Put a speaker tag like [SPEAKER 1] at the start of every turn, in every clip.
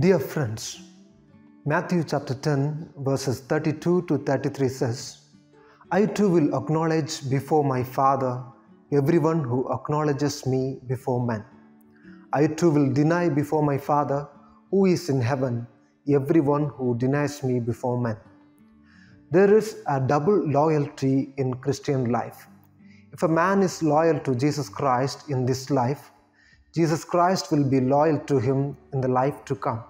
[SPEAKER 1] Dear friends, Matthew chapter 10, verses 32 to 33 says, I too will acknowledge before my Father everyone who acknowledges me before men. I too will deny before my Father who is in heaven everyone who denies me before men. There is a double loyalty in Christian life. If a man is loyal to Jesus Christ in this life, Jesus Christ will be loyal to him in the life to come.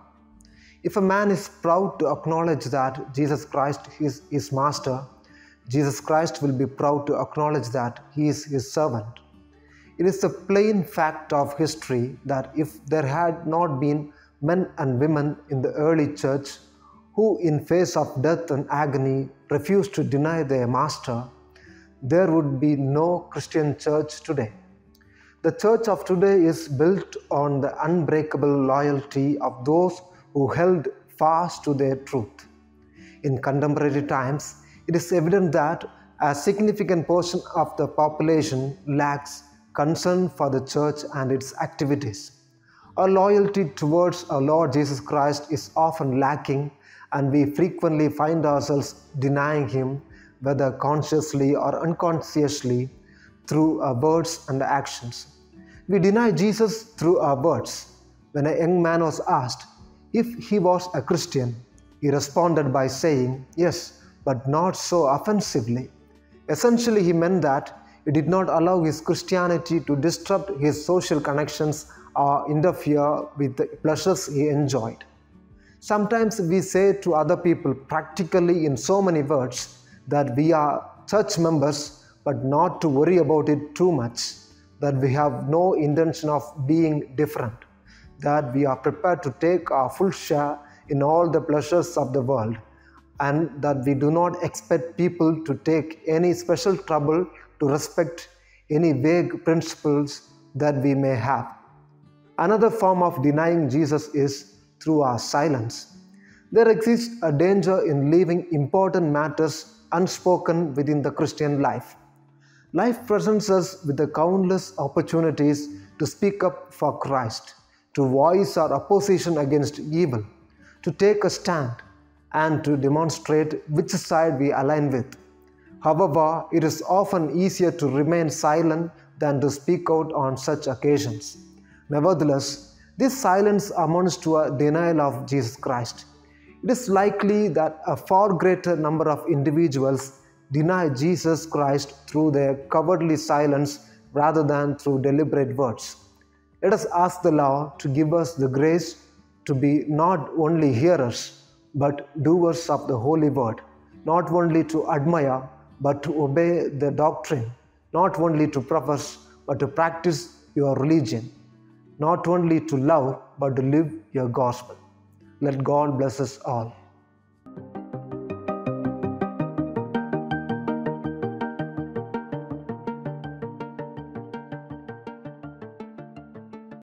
[SPEAKER 1] If a man is proud to acknowledge that Jesus Christ is his master, Jesus Christ will be proud to acknowledge that he is his servant. It is a plain fact of history that if there had not been men and women in the early church who, in face of death and agony, refused to deny their master, there would be no Christian church today. The church of today is built on the unbreakable loyalty of those who held fast to their truth. In contemporary times, it is evident that a significant portion of the population lacks concern for the church and its activities. Our loyalty towards our Lord Jesus Christ is often lacking, and we frequently find ourselves denying Him, whether consciously or unconsciously, through our words and actions. We deny Jesus through our words. When a young man was asked if he was a Christian, he responded by saying, Yes, but not so offensively. Essentially, he meant that he did not allow his Christianity to disrupt his social connections or interfere with the pleasures he enjoyed. Sometimes we say to other people practically in so many words that we are church members, but not to worry about it too much, that we have no intention of being different, that we are prepared to take our full share in all the pleasures of the world, and that we do not expect people to take any special trouble to respect any vague principles that we may have. Another form of denying Jesus is through our silence. There exists a danger in leaving important matters unspoken within the Christian life. Life presents us with the countless opportunities to speak up for Christ, to voice our opposition against evil, to take a stand, and to demonstrate which side we align with. However, it is often easier to remain silent than to speak out on such occasions. Nevertheless, this silence amounts to a denial of Jesus Christ. It is likely that a far greater number of individuals deny Jesus Christ through their cowardly silence rather than through deliberate words. Let us ask the Lord to give us the grace to be not only hearers but doers of the Holy Word, not only to admire but to obey the doctrine, not only to profess but to practice your religion not only to love but to live your gospel. Let God bless us all.